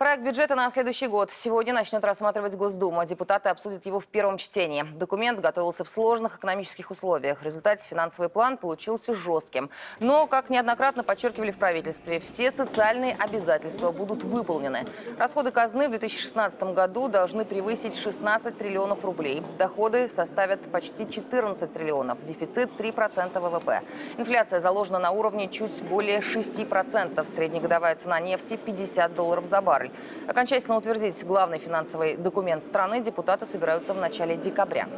Проект бюджета на следующий год сегодня начнет рассматривать Госдума. Депутаты обсудят его в первом чтении. Документ готовился в сложных экономических условиях. В результате финансовый план получился жестким. Но, как неоднократно подчеркивали в правительстве, все социальные обязательства будут выполнены. Расходы казны в 2016 году должны превысить 16 триллионов рублей. Доходы составят почти 14 триллионов. Дефицит 3% ВВП. Инфляция заложена на уровне чуть более 6%. Среднегодовая цена нефти 50 долларов за баррель. Окончательно утвердить главный финансовый документ страны депутаты собираются в начале декабря.